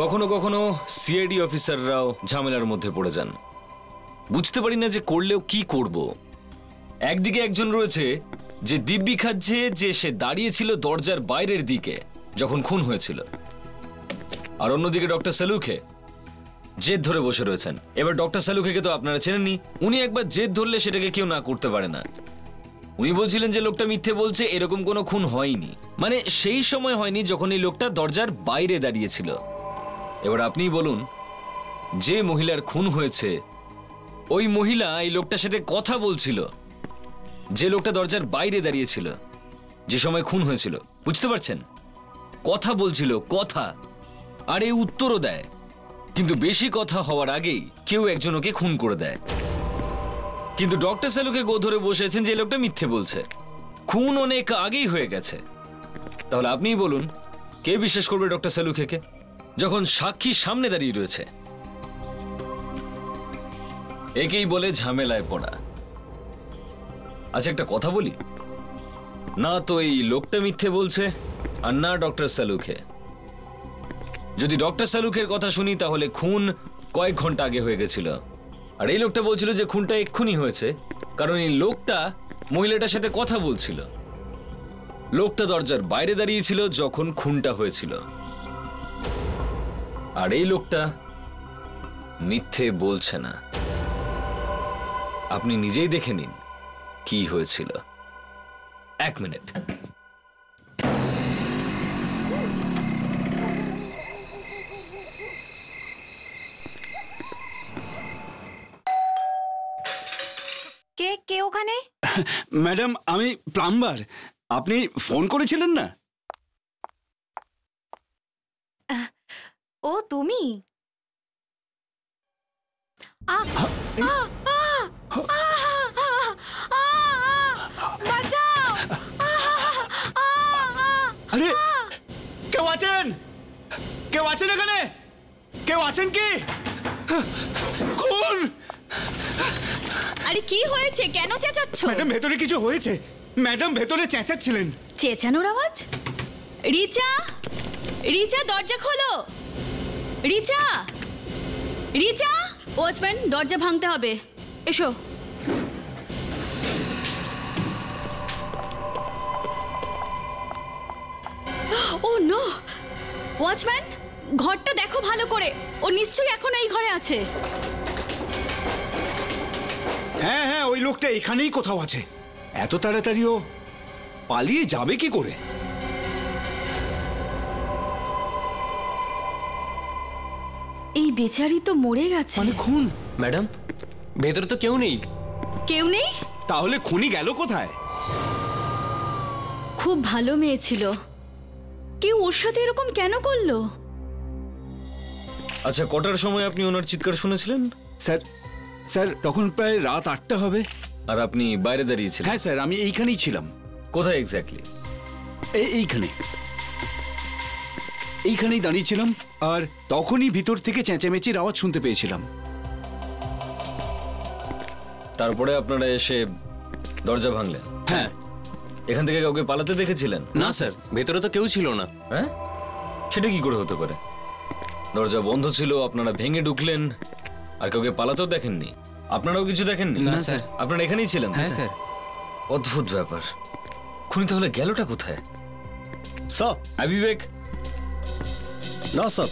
কখনো কখনো সিআইডি অফিসাররাও ঝামেলার মধ্যে পড়ে যান। বুঝতে পারি না যে করলেও কি করব। একদিকে একজন রয়েছে যে দিব্যি খাচ্ছে যে সে দাঁড়িয়েছিল দরজার বাইরের দিকে, যখন খুন হয়েছিল। আর অন্যদিকে ডক্টর সালুখে জেদ ধরে বসে রয়েছেন। এবার ডক্টর সালুখেকে তো আপনারা চেনেননি, উনি একবার জেদ ধরলে সেটাকে কেউ না করতে পারে না। উনি বলছিলেন যে লোকটা মিথ্যে বলছে, এরকম কোনো খুন হয়নি। মানে সেই সময় হয়নি যখন এই লোকটা দরজার বাইরে দাঁড়িয়েছিল। এবার আপনিই বলুন, যে মহিলার খুন হয়েছে, ওই মহিলা এই লোকটার সাথে কথা বলছিল, যে লোকটা দরজার বাইরে দাঁড়িয়েছিল, যে সময় খুন হয়েছিল, বুঝতে পারছেন? কথা বলছিল, কথা, আর এই উত্তরও দেয়, কিন্তু বেশি কথা হওয়ার আগেই কেউ একজন ওকে খুন করে দেয়। কিন্তু ডক্টর সেলুকে গো ধরে বসেছেন যে লোকটা মিথ্যে বলছে। খুন অনেক আগেই হয়ে গেছে। তাহলে আপনিই বলুন, কে বিশ্বাস করবে ডক্টর সেলুখেকে যখন সাক্ষী সামনে দাঁড়িয়ে রয়েছে। একেই বলে ঝামেলায় পড়া। আচ্ছা একটা কথা বলি? না তো এই লোকটা মিথ্যে বলছে, আর না ডক্টর সালুখে যদি ডক্টর সালুখের কথা শুনি, তাহলে খুন কয়েক ঘণ্টা আগে হয়ে গেছিল। আর এই লোকটা বলছিল যে খুনটা এক্ষুনি হয়েছে, কারণ এই লোকটা মহিলাটার সাথে কথা বলছিল। লোকটা দরজার বাইরে দাঁড়িয়েছিল যখন খুনটা হয়েছিল। আর এই লোকটা মিথ্যে বলছে না। আপনি নিজেই দেখে নিন কি হয়েছিল। এক মিনিট। কে কে ওখানে? ম্যাডাম আমি প্লাম্বার। আপনি ফোন করেছিলেন না? ও তুমি আরে কেউ আছেন কেউ আছেন এখানে কেউ আছেন কি খুন আরে কি হয়েছে কেন চেঁচাচ্ছ ম্যাডাম ভেতরে কিছু হয়েছে ম্যাডাম ভেতরে চেঁচাচ্ছিলেন চেঁচানোর আওয়াজ রিচা রিচা দরজা খোলো রিচা! রিচা! ওয়াচম্যান, দরজা ভাঙতে হবে। এসো। ও, নো! ওয়াচম্যান, ঘরটা দেখো ভালো করে। ও নিশ্চয়ই এখন এই ঘরে আছে। হ্যাঁ হ্যাঁ ওই লোকটা এখানেই কোথাও আছে। এত তাড়াতাড়ি ও পালিয়ে যাবে কি করে? এই বেচারি তো মরে গেছে। মানে খুন? ম্যাডাম ভেতরে তো কেউ নেই। কেউ নেই? তাহলে খুনি গেল কোথায়? খুব ভালো মেয়ে ছিল। কেউ ওর সাথে এরকম কেন করল? আচ্ছা কটার সময় আপনি ওনার চিৎকার শুনেছিলেন? স্যার স্যার তখন প্রায় রাত আটটা হবে। আর আপনি বাইরে দাঁড়িয়েছিলেন? হ্যাঁ স্যার আমি এইখানেই ছিলাম। কোথায় এক্স্যাক্টলি এই এইখানে। এইখানেই দাঁড়িয়েছিলাম আর তখনই ভিতর থেকে চেঁচামেচির আওয়াজ শুনতে পেয়েছিলাম। তারপরে আপনারা এসে দরজা ভাঙলেন? হ্যাঁ। এখান থেকে কাউকে পালাতে দেখেছিলেন? না স্যার। ভেতরে তো কেউ ছিল না হ্যাঁ? সেটা কি করে হতে পারে? দরজা বন্ধ ছিল আপনারা ভেঙে ঢুকলেন আর কাউকে পালাতেও দেখেননি। আপনারাও কিছু দেখেননি? না, স্যার। আপনারা এখানেই ছিলেন? হ্যাঁ স্যার। অদ্ভুত ব্যাপার। খুনি তাহলে গেলটা কোথায়? স্যার বিবেক না স্যার।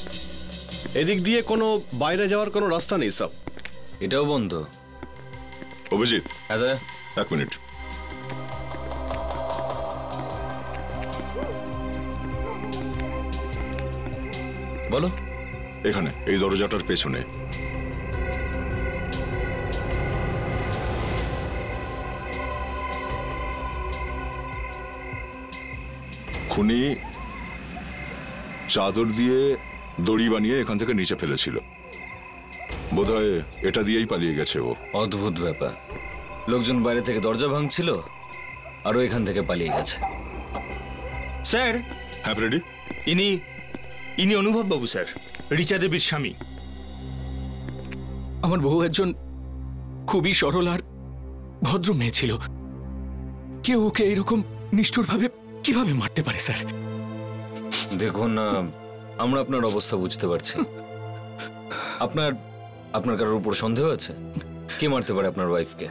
এদিক দিয়ে কোনো বাইরে যাওয়ার কোনো রাস্তা নেই স্যার। এটাও বন্ধ। অভিজিৎ। হ্যাঁ স্যার। এক মিনিট। বলো। এখানে এই দরজাটার পেছনে। খুনি চাদর দিয়ে দড়ি বানিয়ে এখান থেকে নিচে ফেলেছিল। বোধহয় এটা দিয়েই পালিয়ে গেছে ও। অদ্ভুত ব্যাপার। লোকজন বাইরে থেকে দরজা ভাঙছিল আরও এখান থেকে পালিয়ে গেছে। স্যার হ্যাঁ রেডি ইনি ইনি অনুভব বাবু স্যার। রিচা দেবীর স্বামী। আমার বউ একজন খুবই সরল আর ভদ্র মেয়ে ছিল। কেউ ওকে এরকম নিষ্ঠুরভাবে কীভাবে মারতে পারে স্যার? দেখুন আহ, আমরা আপনার অবস্থা বুঝতে পারছি। আপনার আপনার কারোর উপর সন্দেহ আছে? কে মারতে পারে আপনার ওয়াইফকে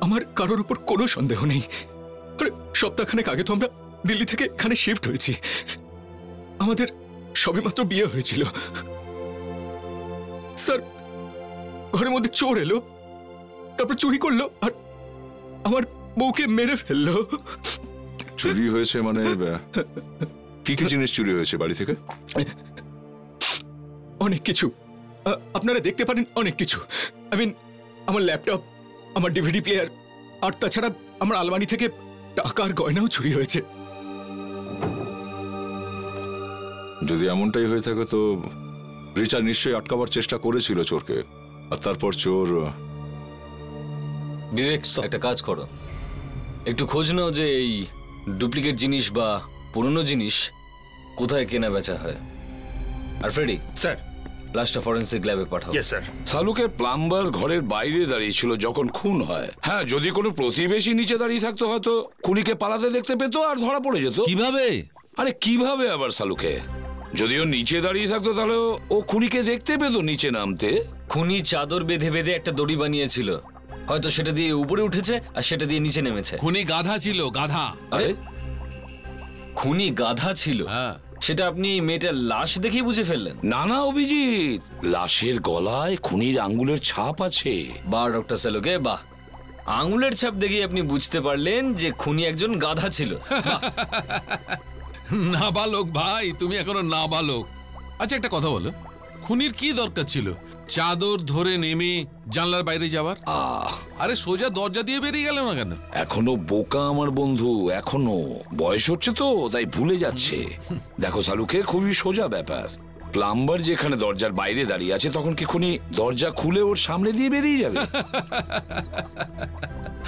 আমার কারোর উপর কোনো সন্দেহ নেই। আরে সপ্তাহখানেক আগে তো আমরা দিল্লি থেকে এখানে শিফট হয়েছি। আমাদের সবেমাত্র বিয়ে হয়েছিল। স্যার ঘরের মধ্যে চোর এলো তারপর চুরি করল আর আমার বউকে মেরে ফেলল। চুরি হয়েছে মানে কি কি জিনিস চুরি হয়েছে বাড়ি থেকে? অনেক কিছু। আপনারা দেখতে পারেন অনেক কিছু। আই মিন আমার ল্যাপটপ আমার ডিভিডি প্লেয়ার আর তাছাড়া আমার আলমারি থেকে টাকার গয়নাও চুরি হয়েছে। যদি এমনটাই হয়ে থাকে তো রিচা নিশ্চয়ই আটকাবার চেষ্টা করেছিল চোরকে। আর তারপর চোর বিবেক একটা কাজ করো। একটু খোঁজ নাও যে এই ডুপ্লিকেট জিনিস বা পুরনো জিনিস কোথায় কেনা বেচা হয়? আর ফ্রেডি স্যার। লাস্টটা ফরেন্সিক ল্যাবে পাঠাও। ইয়েস স্যার শালুকের প্লাম্বার ঘরের বাইরে দাঁড়িয়ে ছিল যখন খুন হয়। হ্যাঁ যদি কোনো প্রতিবেশী নিচে দাঁড়িয়ে থাকতো হয়তো খুনিকে পালাতে দেখতে পেতো আর ধরা পড়ে যেত। কীভাবে? আরে কীভাবে আবার শালুকে যদিও নিচে দাঁড়িয়ে থাকতো তাহলে ও খুনিকে দেখতে পেতো নিচে নামতে। খুনি চাদর বেঁধে বেঁধে একটা দড়ি বানিয়েছিল। হয়তো সেটা দিয়ে উপরে উঠেছে আর সেটা দিয়ে নিচে নেমেছে। খুনি গাধা ছিল গাধা। আরে খুনি গাধা ছিল? হ্যাঁ। সেটা আপনি এই মেয়েটার লাশ দেখেই বুঝে ফেললেন? না না অভিজিৎ লাশের গলায় খুনির আঙ্গুলের ছাপ আছে। বা ডক্টর সেলোকে বাহ। আঙুলের ছাপ দেখে আপনি বুঝতে পারলেন যে খুনি একজন গাধা ছিল। না বালক ভাই তুমি এখনও নাবালক। আচ্ছা একটা কথা বলো। খুনির কি দরকার ছিল? চাদর ধরে নেমে জানলার বাইরে যাওয়ার? আহ। আরে সোজা দরজা দিয়ে বেরিয়ে গেল না কেন? এখনও বোকা আমার বন্ধু এখনও। বয়স হচ্ছে তো তাই ভুলে যাচ্ছে। দেখো শালুকে খুবই সোজা ব্যাপার। প্লাম্বার যেখানে দরজার বাইরে দাঁড়িয়ে আছে তখন কি খুনি দরজা খুলে ওর সামনে দিয়ে বেরিয়ে যাবে।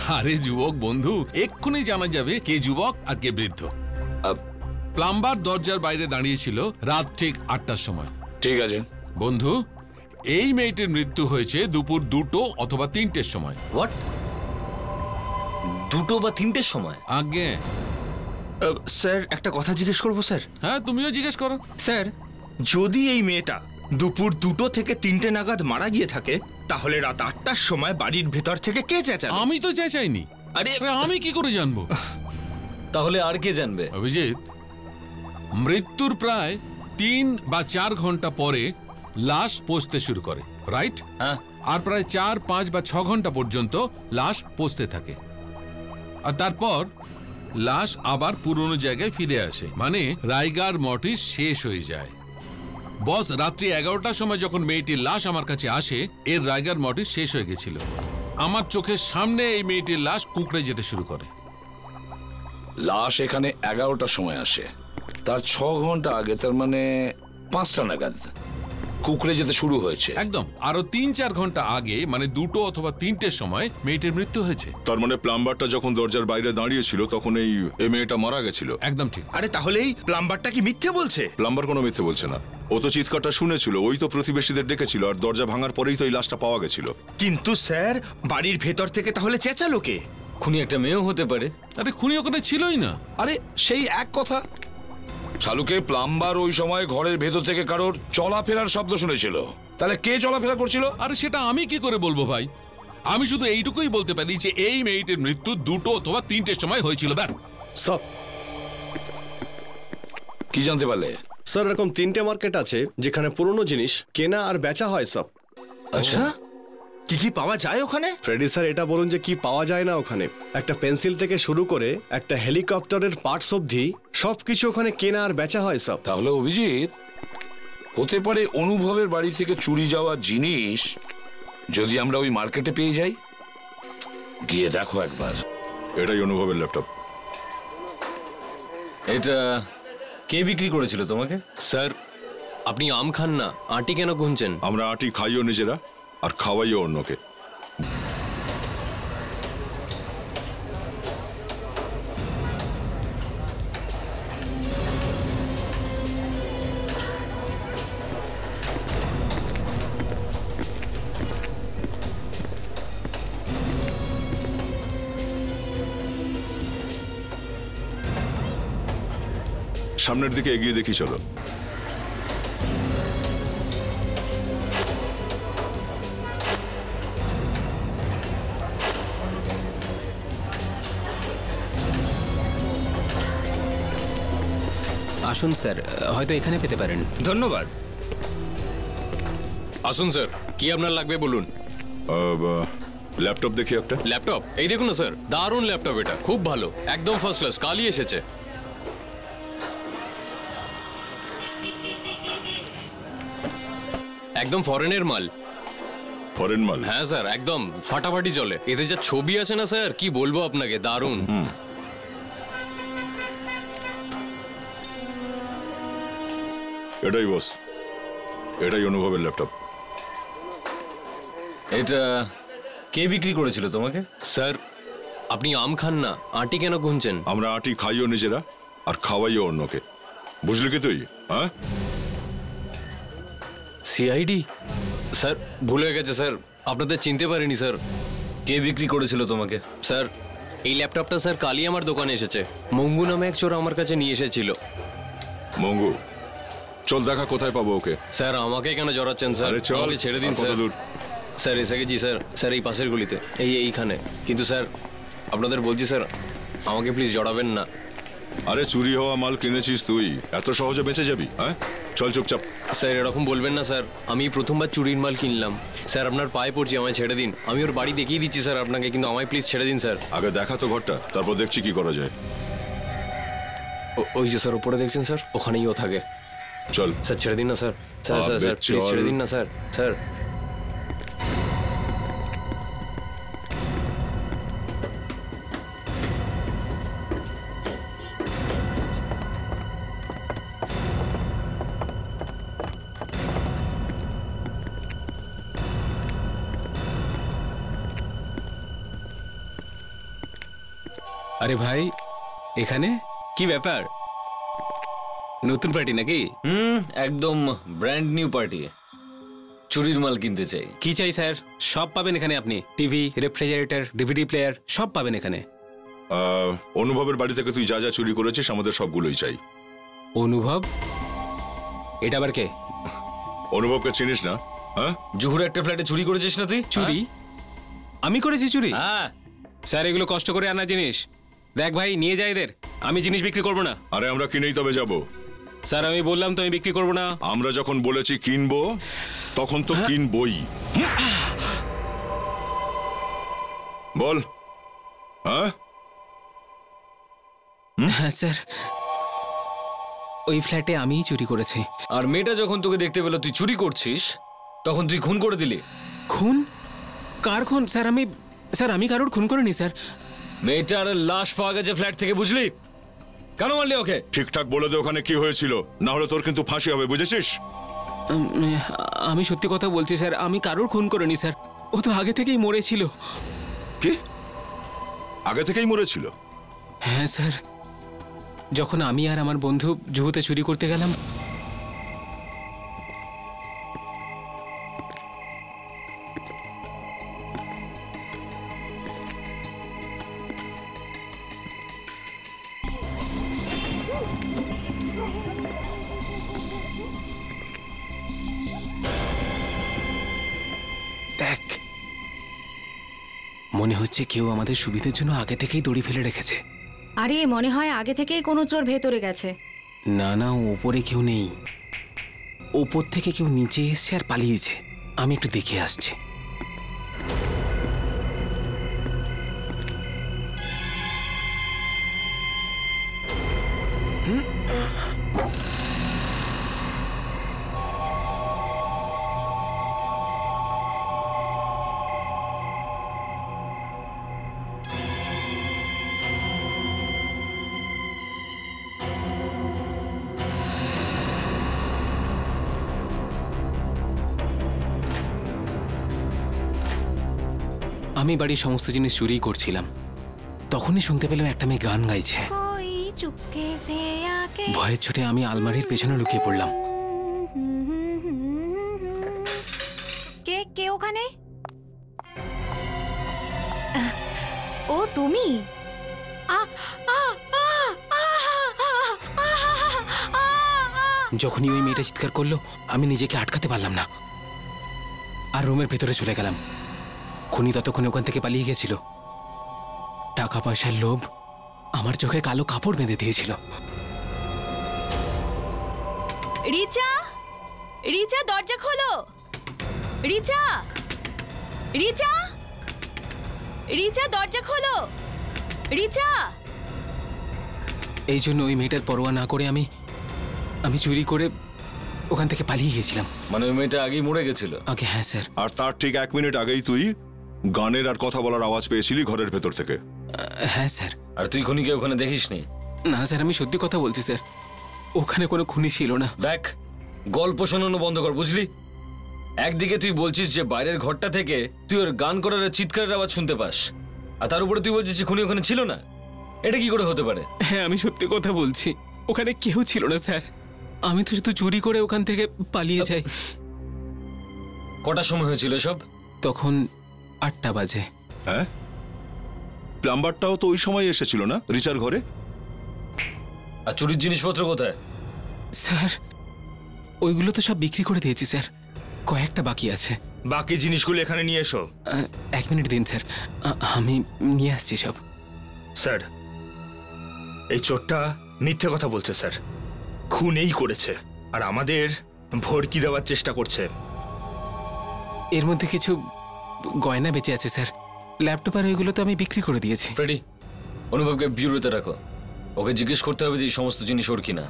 আরে যুবক বন্ধু এক্ষুনি জানা যাবে কে যুবক আর কে বৃদ্ধ। প্লাম্বার দরজার বাইরে দাঁড়িয়েছিল রাত ঠিক আটটার সময়। ঠিক আছে। বন্ধু এই মেয়েটির মৃত্যু হয়েছে দুপুর দুটো অথবা তিনটের সময়। হোয়াট দুটো বা তিনটের সময়? আগে স্যার একটা কথা জিজ্ঞেস করব স্যার? হ্যাঁ তুমিও জিজ্ঞেস করো। স্যার যদি এই মেয়েটা দুপুর দুটো থেকে তিনটে নাগাদ মারা গিয়ে থাকে তাহলে রাত আটটার সময় বাড়ির ভেতর থেকে কে চেঁচাবে? আমি তো চেঁচাইনি। আরে আরে আমি কি করে জানব? তাহলে আর কে জানবে? অভিজিৎ মৃত্যুর প্রায় তিন বা চার ঘণ্টা পরে লাশ পচতে শুরু করে রাইট হ্যাঁ। আর প্রায় চার পাঁচ বা ছ ঘণ্টা পর্যন্ত লাশ পচতে থাকে। আর তারপর লাশ আবার পুরনো জায়গায় ফিরে আসে মানে রাইগার মটি শেষ হয়ে যায়। বস রাত্রি এগারোটার সময় যখন মেয়েটির লাশ আমার কাছে আসে এর রাইগার মটি শেষ হয়ে গেছিল। আমার চোখের সামনে এই মেয়েটির লাশ কুঁকড়ে যেতে শুরু করে। লাশ এখানে এগারোটার সময় আসে। তার ছ ঘণ্টা আগে তার মানে পাঁচটা নাগাদ। কুকড়ে যেতে শুরু হয়েছে। একদম। আরও তিন চার ঘণ্টা আগে মানে দুটো অথবা তিনটের সময় মেয়েটির মৃত্যু হয়েছে। তার মানে প্লাম্বারটা যখন দরজার বাইরে দাঁড়িয়েছিল তখন এই এই মেয়েটা মারা গেছিল। একদম ঠিক। আরে তাহলে এই প্লাম্বারটা কি মিথ্যে বলছে? প্লাম্বার কোনো মিথ্যে বলছে না। ও তো চিৎকারটা শুনেছিল ওই তো প্রতিবেশীদের ডেকেছিল আর দরজা ভাঙার পরেই তো এই লাশটা পাওয়া গেছিল। কিন্তু স্যার বাড়ির ভেতর থেকে তাহলে চেঁচালো কে? খুনি একটা মেয়েও হতে পারে। আরে খুনি ওখানে ছিলই না। আরে সেই এক কথা শালুকে প্লাম্বার ওই সময় ঘরের ভেতর থেকে কারোর চলাফেরার শব্দ শুনেছিল। তাহলে কে চলাফেরা করছিল? আরে সেটা আমি কি করে বলব ভাই? আমি শুধু এইটুকুই বলতে পারি যে এই মেয়েটির মৃত্যু দুটো অথবা তিনটের সময় হয়েছিল ব্যাস। সব কি জানতে পারলে? স্যার এরকম তিনটে মার্কেট আছে যেখানে পুরনো জিনিস কেনা আর বেচা হয় সব আচ্ছা। কি কি পাওয়া যায় ওখানে? ফ্রেডি স্যার এটা বলুন যে কি পাওয়া যায় না ওখানে। একটা পেন্সিল থেকে শুরু করে একটা হেলিকপ্টারের পার্টস অবধি সব কিছু ওখানে কেনা আর বেচা হয় সব। তাহলে অভিজিৎ হতে পারে অনুভবের বাড়ি থেকে চুরি যাওয়া জিনিস যদি আমরা ওই মার্কেটে পেয়ে যাই? গিয়ে দেখো একবার। এটাই অনুভবের ল্যাপটপ। এটা কে বিক্রি করেছিল তোমাকে? স্যার আপনি আম খান না আটি কেন গুনছেন? আমরা আটি খাইও নিজেরা। আর খাওয়াইও অন্যকে। সামনের দিকে এগিয়ে দেখি চলো। আসুন স্যার। হয়তো এখানে পেতে পারেন। ধন্যবাদ। আসুন স্যার। কি আপনার লাগবে বলুন? ল্যাপটপ দেখি একটা। ল্যাপটপ? এই দেখুন না স্যার। দারুণ ল্যাপটপ এটা। খুব ভালো। একদম ফার্স্ট ক্লাস কালই এসেছে। একদম ফরেনের মাল। ফরেন মাল? হ্যাঁ স্যার একদম। ফাটাফাটি চলে। এতে যা ছবি আছে না স্যার? কি বলব আপনাকে? দারুণ। এটাই বস এটাই অনুভবের ল্যাপটপ এটা কে বিক্রি করেছিল তোমাকে? স্যার আপনি আম খান না আটি কেন গুনছেন? আমরা আটি খাইও নিজেরা আর খাওয়াইও অন্যকে। বুঝলি কি তুই? হ্যাঁ? সিআইডি স্যার ভুল হয়ে গেছে স্যার। আপনাদের চিনতে পারিনি স্যার। কে বিক্রি করেছিল তোমাকে? স্যার এই ল্যাপটপটা স্যার কালই আমার দোকানে এসেছে। মঙ্গু নামে এক চোর আমার কাছে নিয়ে এসেছিল। মঙ্গু? চল দেখা কোথায় পাবো ওকে? স্যার আমাকে কেন জড়াচ্ছেন স্যার? আরে চল, আমাকে ছেড়ে দিন স্যার। দূর? স্যার এসে গেছি স্যার। স্যার এই পাশের গলিতে এই এইখানে। কিন্তু স্যার আপনাদের বলছি স্যার আমাকে প্লিজ জড়াবেন না। আরে চুরি হওয়া মাল কিনেছিস তুই। এত সহজে বেঁচে যাবি হ্যাঁ? চল চুপচাপ। স্যার এরকম বলবেন না স্যার। আমি প্রথমবার চুরির মাল কিনলাম। স্যার আপনার পায়ে পড়ছি আমায় ছেড়ে দিন। আমি ওর বাড়ি দেখিয়ে দিচ্ছি স্যার আপনাকে কিন্তু আমায় প্লিজ ছেড়ে দিন স্যার। আগে দেখা তো ঘরটা তারপর দেখছি কি করা যায়। ওই যে স্যার উপরে দেখছেন স্যার? ওখানেই ও থাকে। চল স্যার ছেড়ে দিন না স্যার স্যার স্যার আবে স্যার প্লিজ চল। ছেড়ে দিন না স্যার স্যার আরে ভাই এখানে কি ব্যাপার নতুন পার্টি নাকি? হুম। একদম ব্র্যান্ড নিউ পার্টি চুরির মাল কিনতে চাই। কি চাই স্যার? সব পাবেন এখানে আপনি। টিভি রেফ্রিজারেটর ডিভিডি প্লেয়ার সব পাবেন এখানে। অনুভবের বাড়ি থেকে তুই যা যা চুরি করেছিস আমাদের সবগুলোই চাই। অনুভব? এটা আবার কে? অনুভবকে চিনিস না হ্যাঁ? জুহুর একটা ফ্ল্যাটে চুরি করেছিস না তুই? চুরি? আমি করেছি চুরি? হ্যাঁ। স্যার এগুলো কষ্ট করে আনা জিনিস। দেখ ভাই নিয়ে যাই এদের। আমি জিনিস বিক্রি করব না। আরে আমরা কিনেই তবে যাব। স্যার আমি বললাম তো আমি বিক্রি করব না। আমরা যখন বলেছি কিনবো তখন তো কিনবই। বল। হ্যাঁ? হ্যাঁ স্যার। ওই ফ্ল্যাটে আমিই চুরি করেছি। আর মেয়েটা যখন তোকে দেখতে পেল তুই চুরি করছিস তখন তুই খুন করে দিলি। খুন? কার খুন? স্যার আমি স্যার আমি কারোর খুন করিনি স্যার। মেয়েটার লাশ পাওয়া গেছে ফ্ল্যাট থেকে বুঝলি? কেন মারলি ওকে? ঠিকঠাক বলে দে ওখানে কি হয়েছিল। না হলে তোর কিন্তু ফাঁসি হবে বুঝেছিস? আমি সত্যি কথা বলছি স্যার। আমি কারোর খুন করিনি স্যার। ও তো আগে থেকেই মরেছিল। কি? আগে থেকেই মরেছিল? হ্যাঁ স্যার। যখন আমি আর আমার বন্ধু জুহুতে চুরি করতে গেলাম মনে হচ্ছে কেউ আমাদের সুবিধের জন্য আগে থেকেই দড়ি ফেলে রেখেছে। আরে মনে হয় আগে থেকেই কোনো চোর ভেতরে গেছে। না না ওপরে কেউ নেই। ওপর থেকে কেউ নিচে এসছে আর পালিয়েছে। আমি একটু দেখে আসছি। আমি বাড়ির সমস্ত জিনিস চুরি করছিলাম। তখনই শুনতে পেলাম একটা মেয়ে গান গাইছে। ভয়ের ছুটে আমি আলমারির পেছনে লুকিয়ে পড়লাম। ও তুমি? যখনই ওই মেয়েটা চিৎকার করল আমি নিজেকে আটকাতে পারলাম না। আর রুমের ভেতরে চলে গেলাম। খুনি ততক্ষণে ওখান থেকে পালিয়ে গেছিল টাকা পয়সার লোভ আমার চোখে কালো কাপড় বেঁধে দিয়েছিল। রিচা! রিচা দরজা খোলো! রিচা! রিচা! রিচা দরজা খোলো! রিচা! এই জন্য ওই মেয়েটার পরোয়া না করে আমি আমি চুরি করে ওখান থেকে পালিয়ে গেছিলাম মানে ওই মেয়েটা আগেই মরে গেছিল? ওকে হ্যাঁ স্যার। আর তার ঠিক এক মিনিট আগেই তুই গানের আর কথা বলার আওয়াজ পেয়েছিলি ঘরের ভেতর থেকে। হ্যাঁ স্যার। আর তুই খুনিকে ওখানে দেখিসনি? না স্যার আমি সত্যি কথা বলছি স্যার। ওখানে কোনো খুনি ছিল না। দেখ গল্প শোনানো বন্ধ কর বুঝলি? একদিকে তুই বলছিস যে বাইরের ঘরটা থেকে তুই ওর গান করার চিৎকারের আওয়াজ শুনতে পাস আর তার উপরে তুই বলছিস যে খুনি ওখানে ছিল না? এটা কি করে হতে পারে? হ্যাঁ আমি সত্যি কথা বলছি ওখানে কেউ ছিল না স্যার। আমি তো শুধু চুরি করে ওখান থেকে পালিয়ে যাই। কটার সময় হয়েছিল সব তখন আটটা বাজে। হ্যাঁ? প্লাম্বারটাও তো ওই সময় এসেছিল না রিচার ঘরে? আর চুরির জিনিসপত্র কোথায়? স্যার ওইগুলো তো সব বিক্রি করে দিয়েছি স্যার। কয়েকটা বাকি আছে। বাকি জিনিসগুলো এখানে নিয়ে এসো। এক মিনিট দিন স্যার। আমি নিয়ে আসছি সব। স্যার এই চোরটা মিথ্যে কথা বলছে স্যার। খুনেই করেছে আর আমাদের ভরকি দেওয়ার চেষ্টা করছে। এর মধ্যে কিছু গয়না বেঁচে আছে স্যার। ল্যাপটপ আর ওইগুলো তো আমি বিক্রি করে দিয়েছি। ফ্রেডি অনুভবকে বিউরোতে রাখো। ওকে জিজ্ঞেস করতে হবে যে এই সমস্ত জিনিস ওর কিনা।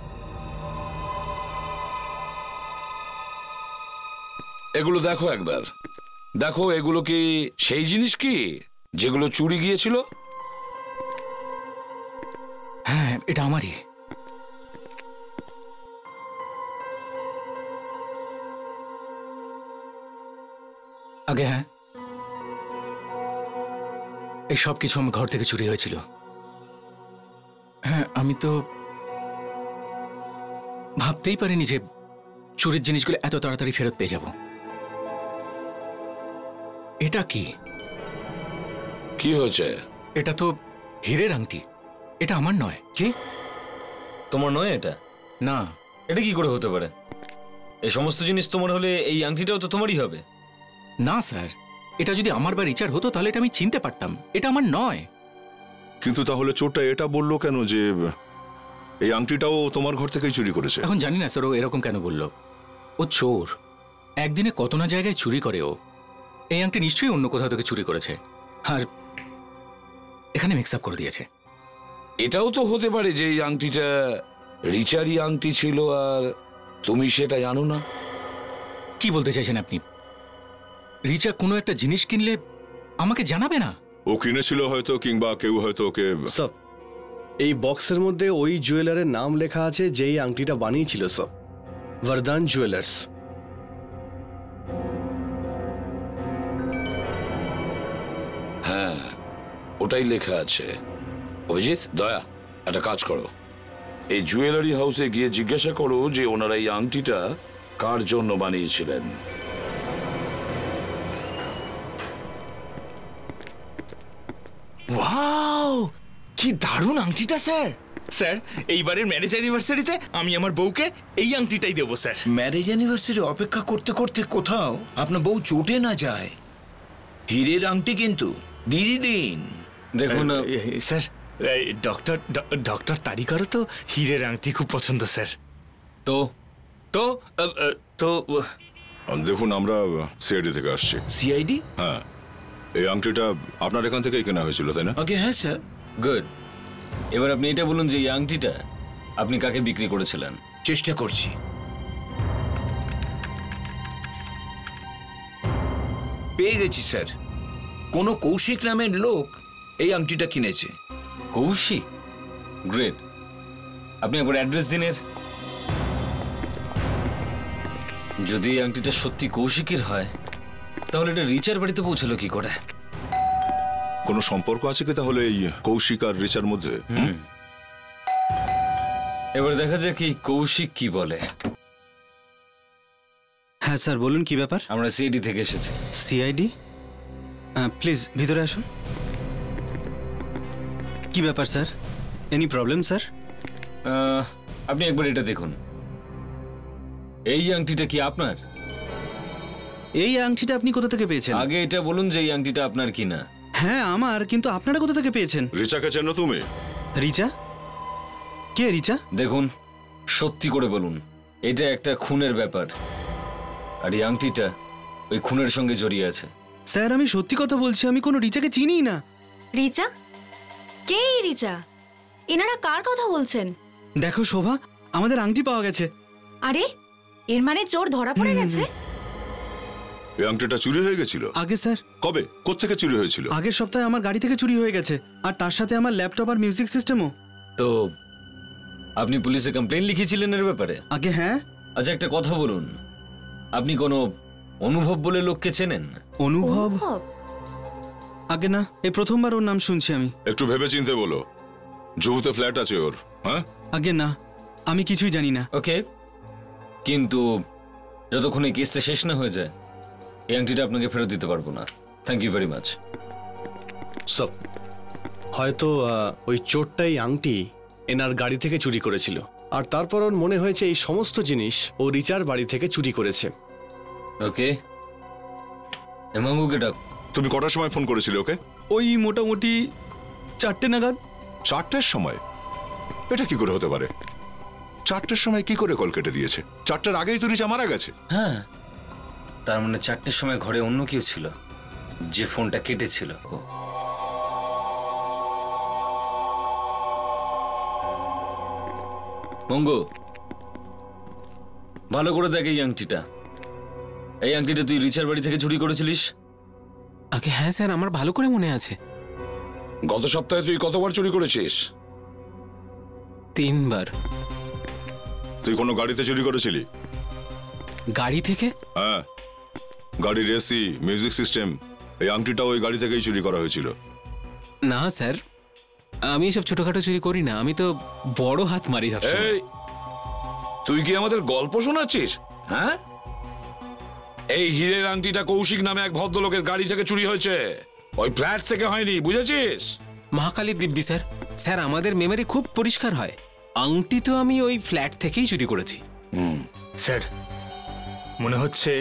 এগুলো দেখো একবার। দেখো এগুলো কি সেই জিনিস কি যেগুলো চুরি গিয়েছিল? হ্যাঁ এটা আমারই। আগে হ্যাঁ। এই সব কিছু আমার ঘর থেকে চুরি হয়েছিল। হ্যাঁ আমি তো ভাবতেই পারিনি যে চুরির জিনিসগুলো এত তাড়াতাড়ি ফেরত পেয়ে যাব। এটা কি? কি হয়েছে? এটা তো হীরের আংটি। এটা আমার নয়। কি? তোমার নয় এটা? না। এটা কি করে হতে পারে? এই সমস্ত জিনিস তোমার হলে এই আংটিটাও তো তোমারই হবে। না স্যার। এটা যদি আমার বা রিচার হতো তাহলে এটা আমি চিনতে পারতাম। এটা আমার নয়। কিন্তু তাহলে চোরটা এটা বলল কেন যে এই আংটিটাও তোমার ঘর থেকেই চুরি করেছে? এখন জানি না স্যার ও এরকম কেন বলল? ও চোর। একদিনে কত না জায়গায় চুরি করে ও। এই আংটি নিশ্চয়ই অন্য কোথাও থেকে চুরি করেছে। আর এখানে মিক্স আপ করে দিয়েছে। এটাও তো হতে পারে যে এই আংটিটা রিচারি আংটি ছিল আর তুমি সেটা জানো না। কি বলতে চাইছেন আপনি? রিচা কোনো একটা জিনিস কিনলে আমাকে জানাবে না? ও কিনেছিল হয়তো কিংবা কেউ হয়তো ওকে সব। এই বক্সের মধ্যে ওই জুয়েলারের নাম লেখা আছে যেই আংটিটা বানিয়েছিল সব। বরদান জুয়েলার্স। হ্যাঁ ওটাই লেখা আছে। অভিজিৎ দয়া একটা কাজ করো। এই জুয়েলারি হাউসে গিয়ে জিজ্ঞাসা করো যে ওনারা এই আংটিটা কার জন্য বানিয়েছিলেন? ওয়াও কি দারুণ আংটিটা স্যার। স্যার এইবারের ম্যারেজ অ্যানিভার্সারিতে আমি আমার বউকে এই আংটিটাই দেবো স্যার। ম্যারেজ অ্যানিভার্সারি অপেক্ষা করতে করতে কোথাও আপনার বউ চটে না যায়। হীরের আংটি কিন্তু দিদি দিন। দেখুন স্যার এই ডক্টর ড- ডক্টর তারিকারও তো হীরের আংটি খুব পছন্দ স্যার। তো? তো তো দেখুন আমরা সিআইডি থেকে আসছি। সিআইডি? হ্যাঁ। এই আংটিটা আপনার এখান থেকেই কেনা হয়েছিল তাই না? ওকে হ্যাঁ স্যার গুড এবার আপনি এটা বলুন যে এই আংটিটা আপনি কাকে বিক্রি করেছিলেন? চেষ্টা করছি। পেয়ে গেছি স্যার কোনো কৌশিক নামের লোক এই আংটিটা কিনেছে। কৌশিক? গ্রেট আপনি একবার অ্যাড্রেস দিনের যদি এই আংটিটা সত্যি কৌশিকের হয় তাহলে এটা রিচার বাড়িতে পৌঁছালো কি করে? কোনো সম্পর্ক আছে কি তাহলে এই কৌশিক আর রিচার মধ্যে? হুম? এবার দেখা যাক এই কৌশিক কি বলে। হ্যাঁ স্যার বলুন কি ব্যাপার? আমরা সিআইডি থেকে এসেছি। সিআইডি? প্লিজ ভিতরে আসুন। কি ব্যাপার স্যার? Any problem sir? আপনি একবার এটা দেখুন। এই আংটিটা কি আপনার? এই আংটিটা আপনি কোথা থেকে পেয়েছেন? আগে এটা বলুন যে এই আংটিটা আপনার কিনা। হ্যাঁ আমার কিন্তু আপনারা কোথা থেকে পেয়েছেন? রিচাকে চেনো তুমি? রিচা? কে রিচা? দেখুন সত্যি করে বলুন এটা একটা খুনের ব্যাপার। আর এই আংটিটা ওই খুনের সঙ্গে জড়িয়ে আছে। স্যার আমি সত্যি কথা বলছি আমি কোনো রিচাকে চিনি না। রিচা? কে এই রিচা? এনারা কার কথা বলছেন? দেখো শোভা আমাদের আংটি পাওয়া গেছে। আরে এর মানে চোর ধরা পড়ে গেছে? এই আংটিটা চুরি হয়ে গেছিল। আগে স্যার। কবে? কোত্থেকে চুরি হয়েছিল? আগের সপ্তাহে আমার গাড়ি থেকে চুরি হয়ে গেছে আর তার সাথে আমার ল্যাপটপ আর মিউজিক সিস্টেমও। তো আপনি পুলিশে কমপ্লেন লিখেছিলেন এর ব্যাপারে? আগে হ্যাঁ। আচ্ছা একটা কথা বলুন। আপনি কোনো অনুভব বলে লোককে চেনেন? অনুভব? আগে না এই প্রথমবার ওর নাম শুনছি আমি। একটু ভেবে চিনতে বলো। জুহুতে ফ্ল্যাট আছে ওর হ্যাঁ? আগে না আমি কিছুই জানি না। ওকে। কিন্তু যতক্ষণ এই কেসটা শেষ না হয়ে যায় এই আংটিটা আপনাকে ফেরত দিতে পারব না। থ্যাংক ইউ ভেরি মাচ সব হয়তো ওই চোরটাই আংটি এনার গাড়ি থেকে চুরি করেছিল। আর তারপর ওর মনে হয়েছে এই সমস্ত জিনিস ও রিচার বাড়ি থেকে চুরি করেছে। ওকে হেমাঙ্গুকে ডাক। তুমি কটার সময় ফোন করেছিলে ওকে? ওই মোটামুটি চারটে নাগাদ। চারটের সময়? এটা কি করে হতে পারে? চারটের সময় কি করে কল কেটে দিয়েছে? চারটার আগেই তো রিচা মারা গেছে। হ্যাঁ। তার মানে চারটের সময় ঘরে অন্য কেউ ছিল যে ফোনটা কেটেছিল। মঙ্গু ভালো করে দেখ এই আংটিটা। এই আংটিটা তুই রিচার বাড়ি থেকে চুরি করেছিলিস? আগে হ্যাঁ স্যার আমার ভালো করে মনে আছে। গত সপ্তাহে তুই কতবার চুরি করেছিস? তিনবার। তুই কোনো গাড়িতে চুরি করেছিলি? গাড়ি থেকে? হ্যাঁ। গাড়ির এসি মিউজিক সিস্টেম এই আংটিটা ওই গাড়ি থেকেই চুরি করা হয়েছিল। না স্যার। আমি এসব ছোটখাটো চুরি করি না আমি তো বড় হাত মারি সবসময় এই তুই কি আমাদের গল্প শোনাচ্ছিস? হ্যাঁ? এই হীরের আংটিটা কৌশিক নামে এক ভদ্রলোকের গাড়ি থেকে চুরি হয়েছে। ওই ফ্ল্যাট থেকে হয়নি বুঝেছিস? মহাকালীর দিব্যি স্যার। স্যার আমাদের মেমরি খুব পরিষ্কার হয়। আংটি তো আমি ওই ফ্ল্যাট থেকেই চুরি করেছি। স্যার। মনে হচ্ছে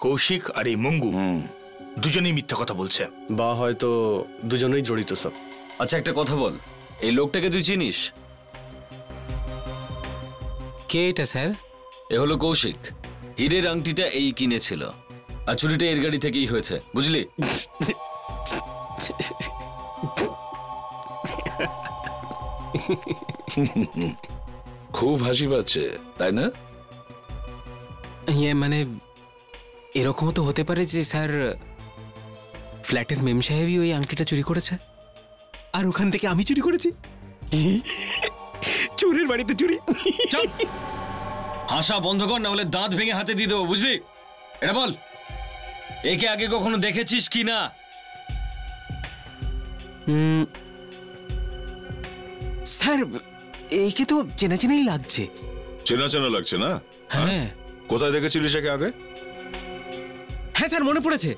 কৌশিক আর এই মঙ্গু দুজনেই মিথ্যা কথা বলছে। বা হয়তো দুজনেই জড়িত সব। আচ্ছা একটা কথা বল। এই লোকটাকে তুই চিনিস? কে এটা স্যার? এ হলো কৌশিক। হীরের আংটিটা এই কিনেছিল। আর চুরিটা এর গাড়ি থেকেই হয়েছে বুঝলি? খুব হাসি পাচ্ছে তাই না? ইয়ে মানে এরকমও তো হতে পারে যে স্যার ফ্ল্যাটের মেম সাহেবই ওই আংটিটা চুরি করেছে। আর ওখান থেকে আমি চুরি করেছি। চোরের বাড়িতে চুরি। হাসা বন্ধ কর না হলে দাঁত ভেঙে হাতে দিয়ে দেবো বুঝলি? এটা বল। একে আগে কখনো দেখেছিস কি না? স্যার একে তো চেনা চেনাই লাগছে। চেনা চেনা লাগছে না? হ্যাঁ। কোথায় দেখেছিলিস একে আগে? হ্যাঁ স্যার মনে পড়েছে।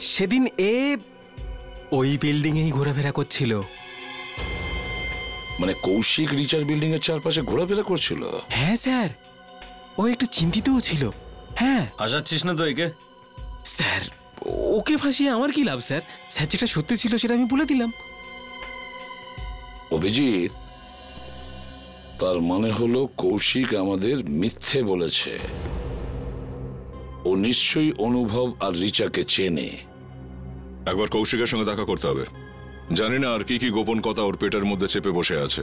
সেদিন এ ওই বিল্ডিং এই ঘোরাফেরা করছিল। মানে কৌশিক রিচার বিল্ডিং এর চারপাশে ঘোরাফেরা করছিল? হ্যাঁ স্যার ও একটু চিন্তিতও ছিল। হ্যাঁ। হাসাচ্ছিস না তো একে? স্যার ওকে ফাঁসিয়ে আমার কি লাভ স্যার? স্যার যেটা সত্যি ছিল সেটা আমি বলে দিলাম। অভিজিৎ তার মানে হলো কৌশিক আমাদের মিথ্যে বলেছে। ও নিশ্চয়ই অনুভব আর রিচাকে চেনে। একবার কৌশিকের সঙ্গে দেখা করতে হবে। জানি না আর কি কি গোপন কথা ওর পেটের মধ্যে চেপে বসে আছে।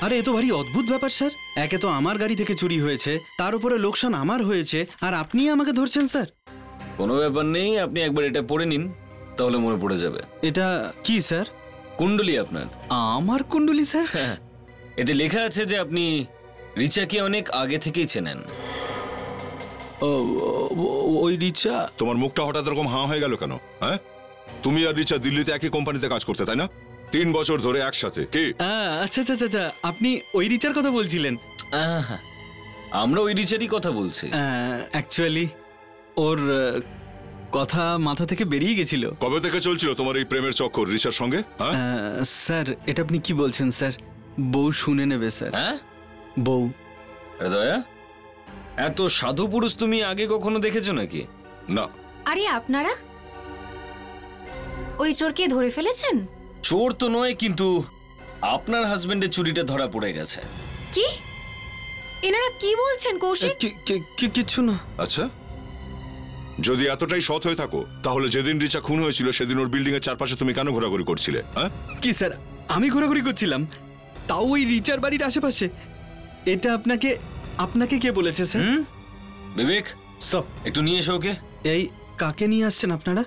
আরে এ তো ভারী অদ্ভুত ব্যাপার স্যার। একে তো আমার গাড়ি থেকে চুরি হয়েছে তার উপরে লোকসান আমার হয়েছে আর আপনি আমাকে ধরছেন স্যার। কোনো ব্যাপার নেই আপনি একবার এটা পড়ে নিন তাহলে মনে পড়ে যাবে। এটা কি স্যার? কুণ্ডলি আপনার। আমার কুণ্ডলি স্যার? হ্যাঁ। এতে লেখা আছে যে আপনি রিচাকে অনেক আগে থেকেই চেনেন। ওই রিচা? তোমার মুখটা হঠাৎ এরকম হাঁ হয়ে গেল কেন? হ্যাঁ? তুমি আর রিচা দিল্লিতে একই কোম্পানিতে কাজ করতে তাই না? তিন বছর ধরে একসাথে কি? আচ্ছা আচ্ছা আচ্ছা, আচ্ছা আপনি ওই রিচার কথা বলছিলেন। আমরা ওই রিচারই কথা বলছি। অ্যাকচুয়ালি ওর কথা মাথা থেকে বেরিয়ে গেছিল। কবে থেকে চলছিল তোমার এই প্রেমের চক্কর রিচার সঙ্গে? হ্যাঁ? স্যার এটা আপনি কি বলছেন স্যার? বউ শুনে নেবে স্যার। হ্যাঁ? বউ। আরে দয়া এত সাধু পুরুষ তুমি আগে কখনো দেখেছ নাকি? না। আরে আপনারা? ওই চোরকে ধরে ফেলেছেন? চোর তো নয় কিন্তু আপনার হাজবেন্ডের চুরিটা ধরা পড়ে গেছে। কি? এনারা কি বলছেন কৌশিক? কিছু না। আচ্ছা। যদি এতটাই সৎ হয়ে থাকো তাহলে যেদিন রিচা খুন হয়েছিল সেদিন ওর বিল্ডিং এর চারপাশে তুমি কেন ঘোরাঘুরি করছিলে হ্যাঁ? কি স্যার আমি ঘোরাঘুরি করছিলাম তাও ওই রিচার বাড়ির আশেপাশে। এটা আপনাকে আপনাকে কে বলেছে স্যার? বিবেক সব। একটু নিয়ে এসো ওকে। এই কাকে নিয়ে আসছেন আপনারা?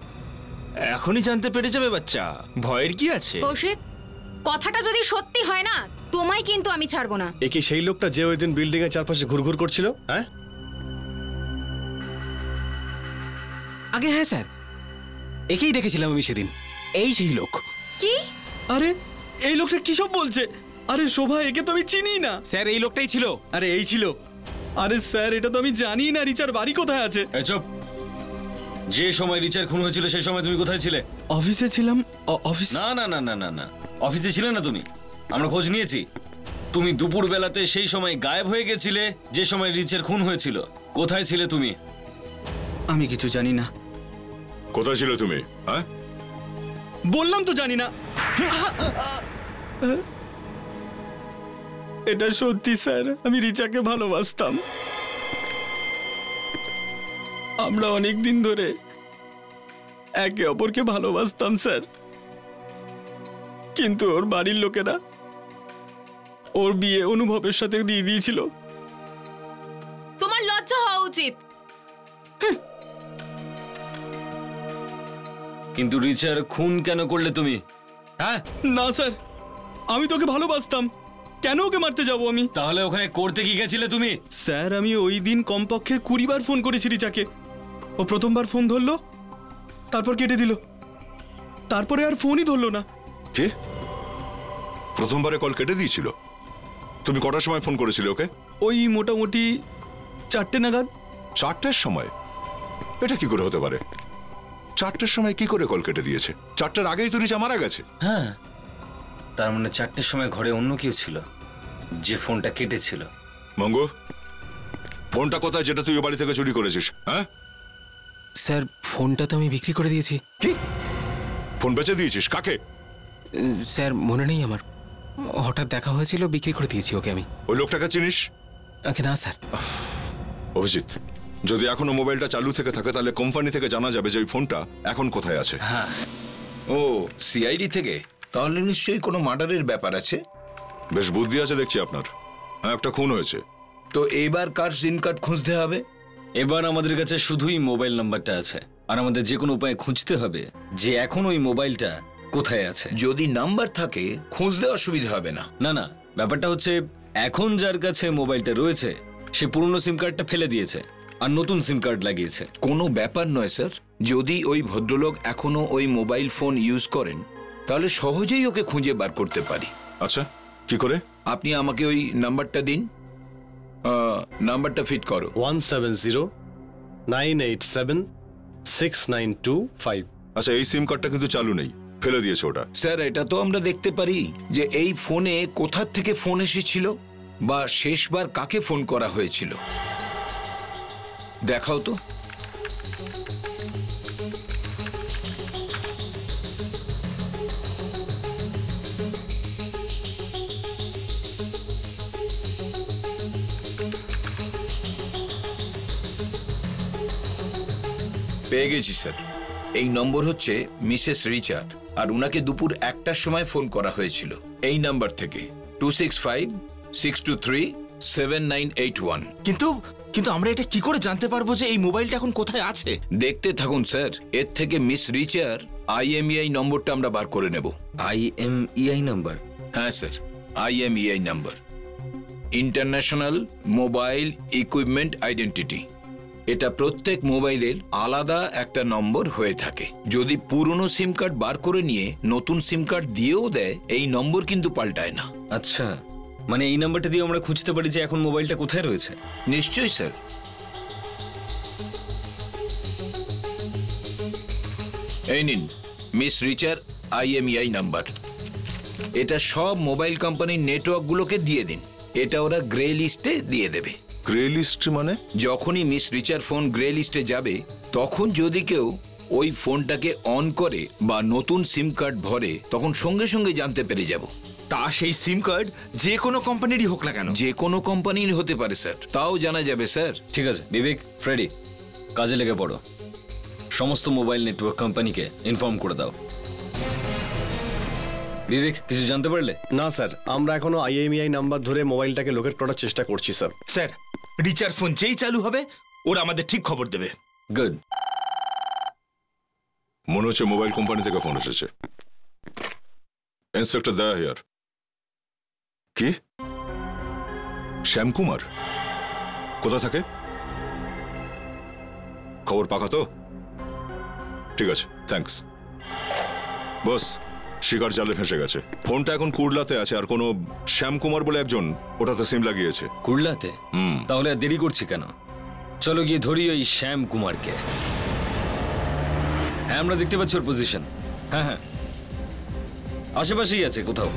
এখনই জানতে পেরে যাবে বাচ্চা। ভয়ের কি আছে? কৌশিক কথাটা যদি সত্যি হয় না তোমায় কিন্তু আমি ছাড়বো না। এ কি সেই লোকটা যে ওই দিন বিল্ডিং এর চারপাশে ঘুরঘুর করছিল? হ্যাঁ? আগে হ্যাঁ স্যার। একেই দেখেছিলাম আমি সেদিন। এই সেই লোক। কি? আরে এই লোকটা কি সব বলছে? আরে শোভা একে তো আমি চিনি না। স্যার এই লোকটাই ছিল। আরে এই ছিল। আরে স্যার এটা তো আমি জানি না রিচার বাড়ি কোথায় আছে? এই চুপ। যে সময় রিচার খুন হয়েছিল সেই সময় তুমি কোথায় ছিলে? অফিসে ছিলাম অফিস না না না না না না। অফিসে ছিলে না তুমি? আমরা খোঁজ নিয়েছি। তুমি দুপুর বেলাতে সেই সময় গায়েব হয়ে গেছিলে যে সময় রিচের খুন হয়েছিল। কোথায় ছিলে তুমি? আমি কিছু জানি না। কোথায় ছিলে তুমি হ্যাঁ? বললাম তো জানি না। এটা সত্যি স্যার। আমি রিচাকে ভালোবাসতাম। আমরা অনেক দিন ধরে একে অপরকে ভালোবাসতাম স্যার। কিন্তু ওর বাড়ির লোকেরা ওর বিয়ে অনুভবের সাথে দিয়ে দিয়েছিল। তোমার লজ্জা হওয়া উচিত। কিন্তু রিচার খুন কেন করলে তুমি? হ্যাঁ? না স্যার। আমি তোকে ভালোবাসতাম। কেন ওকে মারতে যাব আমি? তাহলে ওখানে করতে কি গেছিলে তুমি? স্যার আমি ওই দিন কমপক্ষে কুড়িবার ফোন করেছি রিচাকে। ও প্রথমবার ফোন ধরলো তারপর কেটে দিল। তারপরে আর ফোনই ধরলো না। কে? প্রথমবারে কল কেটে দিয়েছিল? তুমি কটার সময় ফোন করেছিলে ওকে? ওই মোটামুটি চারটে নাগাদ। চারটের সময়? এটা কি করে হতে পারে? চারটের সময় কি করে কল কেটে দিয়েছে? চারটের আগেই তো রিচা মারা গেছে। হ্যাঁ তার মানে চারটের সময় ঘরে অন্য কেউ ছিল? যে ফোনটা কেটেছিল? মঙ্গ ফোনটা কোথায় যেটা তুই বাড়ি থেকে চুরি করেছিস হ্যাঁ? স্যার ফোনটা তো আমি বিক্রি করে দিয়েছি। কি? ফোন বেচে দিয়েছিস? কাকে? স্যার মনে নেই আমার। হঠাৎ দেখা হয়েছিল বিক্রি করে দিয়েছি ওকে আমি। ওই লোকটাকে চিনিস? ওকে না স্যার। অভিজিৎ যদি এখনও মোবাইলটা চালু থেকে থাকে তাহলে কোম্পানি থেকে জানা যাবে যে ওই ফোনটা এখন কোথায় আছে। হ্যাঁ। ও সিআইডি থেকে? তাহলে নিশ্চয়ই কোনো মার্ডারের ব্যাপার আছে? বেশ বুদ্ধি আছে দেখছি আপনার। হ্যাঁ একটা খুন হয়েছে। তো এবার কার সিম কার্ড খুঁজতে হবে? এবার আমাদের কাছে শুধুই মোবাইল নাম্বারটা আছে। আর আমাদের যে কোনো উপায়ে খুঁজতে হবে যে এখন ওই মোবাইলটা কোথায় আছে। যদি নাম্বার থাকে খুঁজতে অসুবিধা হবে না। না না ব্যাপারটা হচ্ছে এখন যার কাছে মোবাইলটা রয়েছে সে পুরনো সিম কার্ডটা ফেলে দিয়েছে আর নতুন সিম কার্ড লাগিয়েছে। কোনো ব্যাপার নয় স্যার। যদি ওই ভদ্রলোক এখনও ওই মোবাইল ফোন ইউজ করেন তাহলে সহজেই ওকে খুঁজে বার করতে পারি। আচ্ছা কি করে? আপনি আমাকে ওই নাম্বারটা দিন। নাম্বারটা ফিট করো। One seven zero nine eight seven six nine two five. আচ্ছা এই সিম কার্ডটা কিন্তু চালু নেই। ফেলে দিয়েছে ওটা। স্যার এটা তো আমরা দেখতে পারি যে এই ফোনে কোথার থেকে ফোন এসেছিল বা শেষবার কাকে ফোন করা হয়েছিল। দেখাও তো। পেয়ে গেছি স্যার। এই নম্বর হচ্ছে মিসেস রিচার্ড আর উনাকে দুপুর একটার সময় ফোন করা হয়েছিল। এই নাম্বার থেকে two six five six two three seven nine eight one কিন্তু কিন্তু আমরা এটা কি করে জানতে পারব যে এই মোবাইলটা এখন কোথায় আছে? দেখতে থাকুন স্যার। এর থেকে মিস রিচার আইএমইআই নম্বরটা আমরা বার করে নেব। আইএমইআই নাম্বার হ্যাঁ sir. IMEI number international mobile equipment identity এটা প্রত্যেক মোবাইলের আলাদা একটা নম্বর হয়ে থাকে। যদি পুরনো সিম কার্ড বার করে নিয়ে নতুন সিম কার্ড দিয়েও দেয় এই নম্বর কিন্তু পাল্টায় না। আচ্ছা মানে এই নাম্বারটা দিয়ে আমরা খুঁজতে পারি যে এখন মোবাইলটা কোথায় রয়েছে? নিশ্চয়ই স্যার। এই নিন মিস রিচার আইএমইআই নাম্বার। এটা সব মোবাইল কোম্পানির নেটওয়ার্কগুলোকে দিয়ে দিন। এটা ওরা গ্রে লিস্টে দিয়ে দেবে। গ্রে লিস্ট মানে? যখনই মিস রিচার ফোন গ্রে লিস্টে যাবে তখন যদি কেউ ওই ফোনটাকে অন করে বা নতুন সিম কার্ড ভরে তখন সঙ্গে সঙ্গে জানতে পেরে যাব। তা সেই সিম কার্ড যে কোনো কোম্পানিরই হোক না কেন। যে কোনো কোম্পানির হতে পারে স্যার। তাও জানা যাবে স্যার। ঠিক আছে বিবেক ফ্রেডি কাজে লেগে পড়ো। সমস্ত মোবাইল নেটওয়ার্ক কোম্পানিকে ইনফর্ম করে দাও। বিবেক কিছু জানতে পারলে? না স্যার। আমরা এখনও আইএমইআই নাম্বার ধরে মোবাইলটাকে লোকেট করার চেষ্টা করছি স্যার। স্যার রিচার্জ ফোন যেই চালু হবে ওরা আমাদের ঠিক খবর দেবে। গুড মনে হচ্ছে মোবাইল কোম্পানি থেকে ফোন এসেছে। Inspector Daya here. কি? শ্যামকুমার কোথা থাকে? খবর পাকা তো? ঠিক আছে থ্যাংকস বস। শিকার জালে ফেসে গেছে। ফোনটা এখন কুড়লাতে আছে আর কোনো শ্যামকুমার বলে একজন ওটাতে সিম লাগিয়েছে। কুড়লাতে হুম। তাহলে দেরি করছি কেন? চলো গিয়ে ধরি ওই শ্যাম কুমারকে হ্যাঁ আমরা দেখতে পাচ্ছি ওর পজিশন হ্যাঁ হ্যাঁ। আশেপাশেই আছে কোথাও।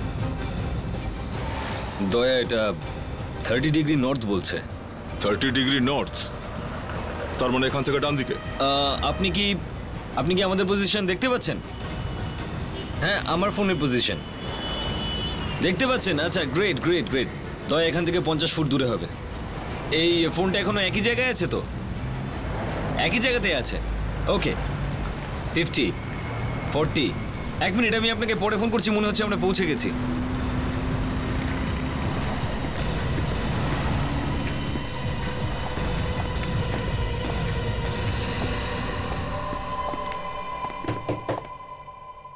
দয়া এটা থার্টি ডিগ্রি নর্থ বলছে। থার্টি ডিগ্রি নর্থ তার মানে এখান থেকে ডান দিকে আপনি কি আপনি কি আমাদের পজিশন দেখতে পাচ্ছেন? হ্যাঁ আমার ফোনের পজিশন দেখতে পাচ্ছেন? আচ্ছা গ্রেট গ্রেট গ্রেট দয়া, এখান থেকে পঞ্চাশ ফুট দূরে হবে। এই ফোনটা এখনও একই জায়গায় আছে তো? একই জায়গাতে আছে? ওকে। ফিফটি ফোরটি এক মিনিট, আমি আপনাকে পরে ফোন করছি, মনে হচ্ছে আমরা পৌঁছে গেছি।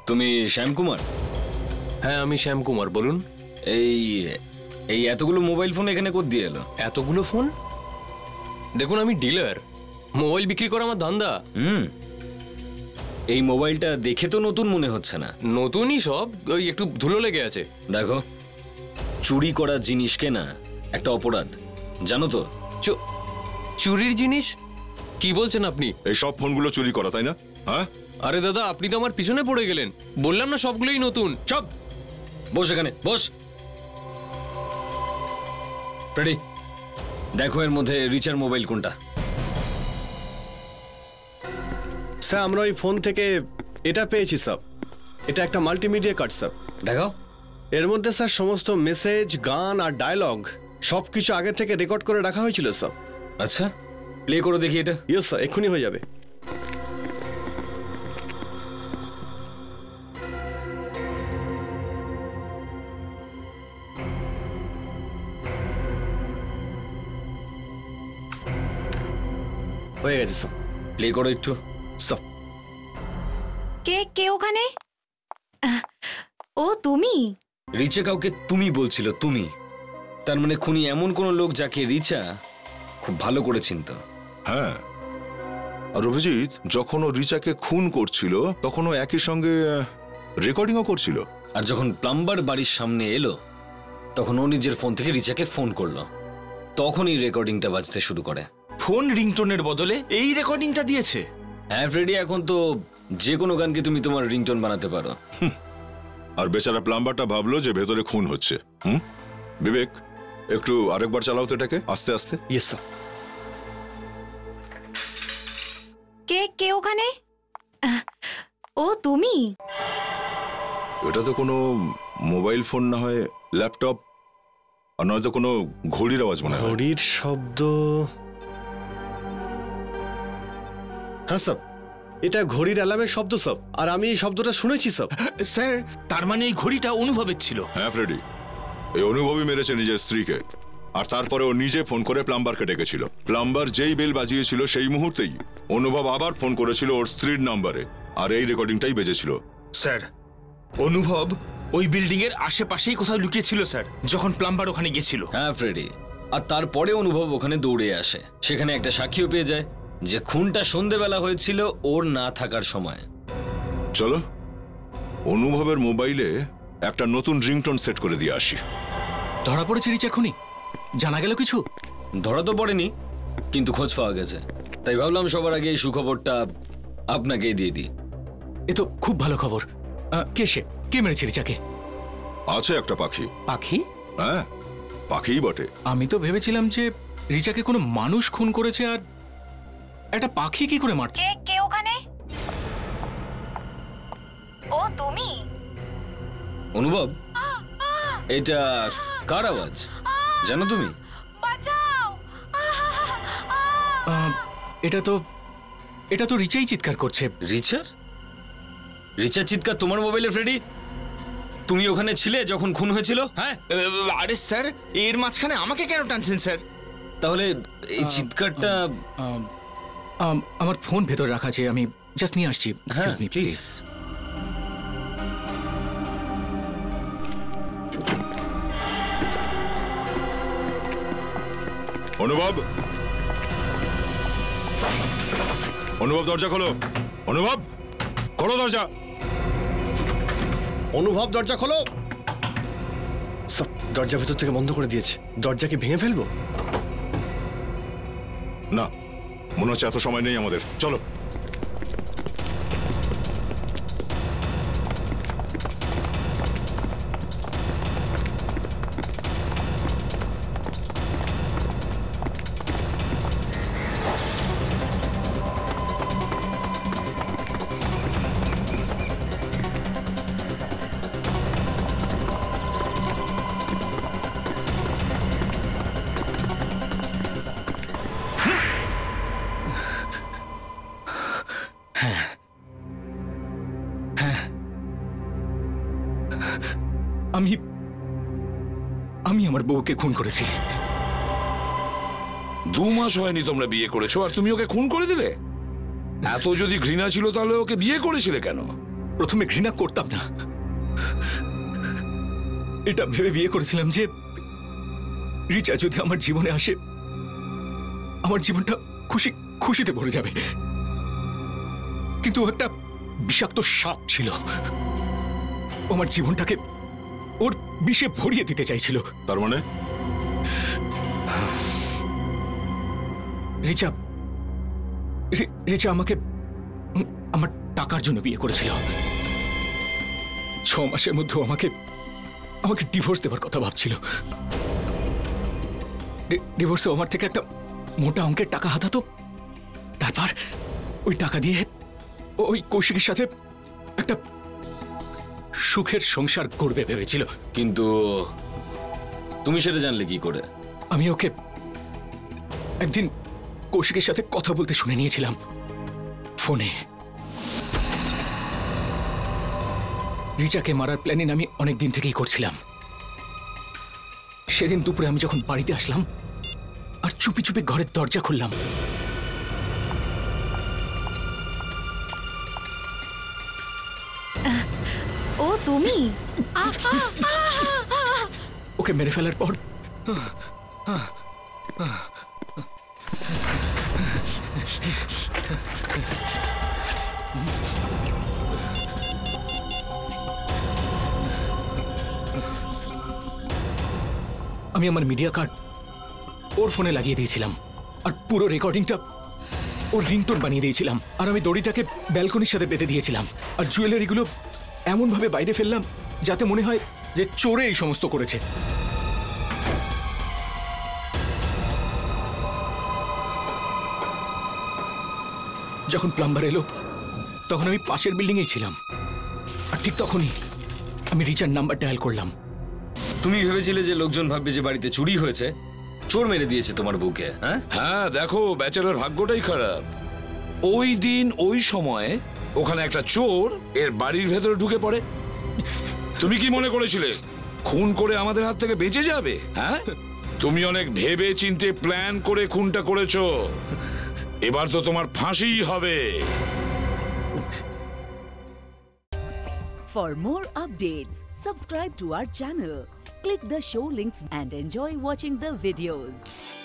তুমি শ্যামকুমার? হ্যাঁ আমি শ্যামকুমার বলুন। এই এই এতগুলো মোবাইল ফোন এখানে কোথ দিয়ে এলো? এতগুলো ফোন? দেখুন আমি ডিলার। মোবাইল বিক্রি করা আমার ধান্দা। হুম। এই মোবাইলটা দেখে তো নতুন মনে হচ্ছে না। নতুনই সব ওই একটু ধুলো লেগে আছে। দেখো চুরি করা জিনিস কেনা একটা অপরাধ জানো তো? চু- চুরির জিনিস? কি বলছেন আপনি? এই সব ফোনগুলো চুরি করা তাই না? আরে দাদা আপনি তো আমার পিছনে পড়ে গেলেন। বললাম না সবগুলোই নতুন। চপ। বস এখানে বস। রেডি দেখো এর মধ্যে রিচার মোবাইল কোনটা। স্যার আমরা ওই ফোন থেকে এটা পেয়েছি স্যার। এটা একটা মাল্টিমিডিয়া কার্ড স্যার। দেখাও। এর মধ্যে স্যার সমস্ত মেসেজ গান আর ডায়লগ সব কিছু আগে থেকে রেকর্ড করে রাখা হয়েছিল স্যার। আচ্ছা প্লে করে দেখি এটা। ইয়েস স্যার এক্ষুনি হয়ে যাবে। হয়ে গেছে স্যার প্লে করো একটু স্যার কে কে ওখানে? ও তুমি? রিচা কাউকে তুমি বলছিল তুমি। তার মানে খুনি এমন কোন লোক যাকে রিচা খুব ভালো করে চিনত। হ্যাঁ। আর অভিজিৎ যখন ও রিচাকে খুন করছিল তখন ও একই সঙ্গে রেকর্ডিংও করছিল। আর যখন প্লাম্বার বাড়ির সামনে এলো তখন ও নিজের ফোন থেকে রিচাকে ফোন করল। তখনই রেকর্ডিংটা বাজতে শুরু করে। ফোন রিংটোনের বদলে এই রেকর্ডিংটা দিয়েছে। হ্যাঁ ফ্রেডি এখন তো যে কোনো গানকে তুমি তোমার রিংটোন বানাতে পারো। আর বেচারা প্লাম্বারটা ভাবলো যে ভেতরে খুন হচ্ছে। হুম? বিবেক একটু আরেকবার চালাও তো এটাকে আস্তে আস্তে। ইয়েস স্যার কে কে ওখানে? ও তুমি? এটা তো কোনো মোবাইল ফোন না হয় ল্যাপটপ। আর নয়তো কোনো ঘড়ির আওয়াজ মনে হয়। ঘড়ির শব্দ হ্যাঁ স্যার। এটা ঘড়ির অ্যালার্মের শব্দ স্যার। আর আমি এই শব্দটা শুনেছি স্যার। স্যার তার মানে এই ঘড়িটা অনুভবের ছিল। হ্যাঁ ফ্রেডি। এই অনুভবই মেরেছে নিজের স্ত্রীকে। আর তারপরে ও নিজে ফোন করে প্লাম্বারকে ডেকেছিল। প্লাম্বার যেই বেল বাজিয়েছিল সেই মুহূর্তেই অনুভব আবার ফোন করেছিল ওর স্ত্রীর নাম্বারে। আর এই রেকর্ডিংটাই বেজেছিল। স্যার অনুভব ওই বিল্ডিং এর আশেপাশেই কোথাও লুকিয়েছিল স্যার যখন প্লাম্বার ওখানে গেছিল হ্যাঁ ফ্রেডি। আর তারপরে অনুভব ওখানে দৌড়ে আসে। সেখানে একটা সাক্ষীও পেয়ে যায়। যে খুনটা সন্ধেবেলা হয়েছিল ওর না থাকার সময়। চলো অনুভবের মোবাইলে একটা নতুন রিংটোন সেট করে দিয়ে আসি। ধরা পড়েছে রিচার খুনি জানা গেল কিছু? ধরা তো পড়েনি কিন্তু খোঁজ পাওয়া গেছে। তাই ভাবলাম সবার আগে এই সুখবরটা আপনাকেই দিয়ে দিই। এ তো খুব ভালো খবর। আহ, কে সে? কে মেরেছে রিচাকে? আছে একটা পাখি। পাখি? হ্যাঁ পাখিই বটে। আমি তো ভেবেছিলাম যে রিচাকে কোনো মানুষ খুন করেছে আর একটা পাখি কি করে মারত কে কে ওখানে? ও তুমি? অনুভব এটা কার আওয়াজ? জানো তুমি? এটা তো এটা তো রিচাই চিৎকার করছে। রিচার? রিচার চিৎকার তোমার মোবাইলে ফ্রেডি? তুমি ওখানে ছিলে যখন খুন হয়েছিল? হ্যাঁ? আরে স্যার এর মাঝখানে আমাকে কেন টানছেন স্যার? তাহলে এই চিৎকারটা আমার ফোন ভেতর রাখা আছে আমি জাস্ট নিয়ে আসছি। এক্সকিউজ মি প্লিজ অনুভব? অনুভব দরজা খোলো। অনুভব? খোলো দরজা। অনুভব দরজা খোলো। সব দরজা ভেতর থেকে বন্ধ করে দিয়েছে। দরজা কি ভেঙে ফেলব? না। মনে হচ্ছে এত সময় নেই আমাদের। চলো। বউকে খুন করেছি। দু মাস হয়নি তোমরা বিয়ে করেছ আর তুমি ওকে খুন করে দিলে? এত যদি ঘৃণা ছিল তাহলে ওকে বিয়ে করেছিলে কেন? প্রথমে ঘৃণা করতাম না। এটা ভেবে বিয়ে করেছিলাম যে রিচা যদি আমার জীবনে আসে আমার জীবনটা খুশি খুশিতে ভরে যাবে। কিন্তু একটা বিষাক্ত সাপ ছিল। আমার জীবনটাকে ওর বিষে ভরিয়ে দিতে চাইছিল। তার মানে? রিচা রিচা আমাকে আমার টাকার জন্য বিয়ে করেছিল। ছ মাসের মধ্যে আমাকে আমাকে ডিভোর্স দেওয়ার কথা ভাবছিল। ডিভোর্সে আমার থেকে একটা মোটা অঙ্কের টাকা হাতাতো তারপর ওই টাকা দিয়ে ওই কৌশিকের সাথে একটা সুখের সংসার করবে ভেবেছিল। কিন্তু তুমি সেটা জানলে কি করে? আমি ওকে একদিন কৌশিকের সাথে কথা বলতে শুনে নিয়েছিলাম। ফোনে। রিচাকে মারার প্ল্যানিং আমি অনেক দিন থেকেই করছিলাম। সেদিন দুপুরে আমি যখন বাড়িতে আসলাম আর চুপি চুপি ঘরের দরজা খুললাম। ও তুমি। ওকে মেরে ফেলার পর আমি আমার মিডিয়া কার্ড ওর ফোনে লাগিয়ে দিয়েছিলাম। আর পুরো রেকর্ডিংটা ওর রিংটোন বানিয়ে দিয়েছিলাম। আর আমি দড়িটাকে ব্যালকনির সাথে বেঁধে দিয়েছিলাম। আর জুয়েলারিগুলো এমনভাবে বাইরে ফেললাম যাতে মনে হয় যে চোরে এই সমস্ত করেছে। যখন প্লাম্বার এলো তখন আমি পাশের বিল্ডিংয়েই ছিলাম। আর ঠিক তখনই আমি রিচার নাম্বার ডায়াল করলাম। তুমি ভেবেছিলে যে লোকজন ভাববে যে বাড়িতে চুরি হয়েছে? চোর মেরে দিয়েছে তোমার বউকে হ্যাঁ? হ্যাঁ দেখো ব্যাচেলার ভাগ্যটাই খারাপ। ওই দিন ওই সময়ে ওখানে একটা চোর এর বাড়ির ভেতরে ঢুকে পড়ে। তুমি কি মনে করেছিলে? খুন করে আমাদের হাত থেকে বেঁচে যাবে হ্যাঁ? তুমি অনেক ভেবে চিনতে প্ল্যান করে খুনটা করেছ। এবার তো তোমার ফাঁসিই হবে For more updates, subscribe to our channel, click the show links and enjoy watching the videos.